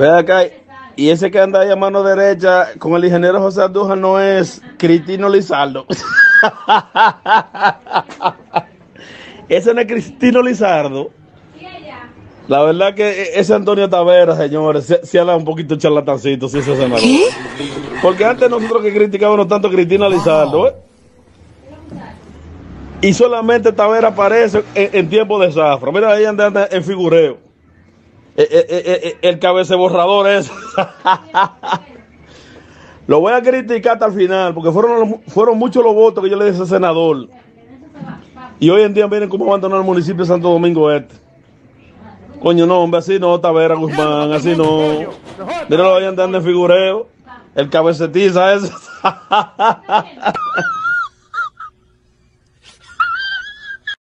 Ve acá, y ese que anda ahí a mano derecha con el ingeniero José Andújar no es Cristino Lizardo. ese no es Cristino Lizardo. La verdad que ese Antonio Tavera, señores, se, se habla un poquito charlatancito, si ese senador. Porque antes nosotros que criticábamos tanto a Cristina Lizardo, ¿eh? Y solamente Tavera aparece en, en tiempo de zafra. Mira, ahí anda, anda en figureo. Eh, eh, eh, el cabece borrador es. Lo voy a criticar hasta el final, porque fueron, fueron muchos los votos que yo le di a ese senador. Y hoy en día miren cómo abandonó el municipio de Santo Domingo Este. Coño, no, hombre, así no, Tavera Guzmán, así no. Míralo ahí andando en figureo. El cabecetiza ese.